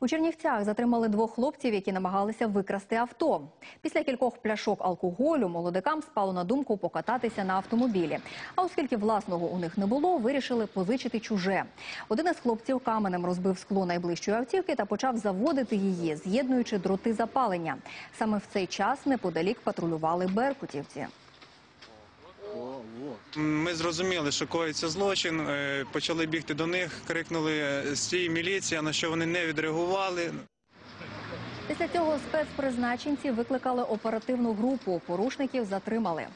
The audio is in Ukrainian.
У Чернівцях затримали двох хлопців, які намагалися викрасти авто. Після кількох пляшок алкоголю молодикам спало на думку покататися на автомобілі. А оскільки власного у них не було, вирішили позичити чуже. Один із хлопців каменем розбив скло найближчої автівки та почав заводити її, з'єднуючи дроти запалення. Саме в цей час неподалік патрулювали беркутівці. Ми зрозуміли, що коїться злочин, е, почали бігти до них, крикнули е, «Стій, міліція», на що вони не відреагували. Після цього спецпризначенці викликали оперативну групу. Порушників затримали.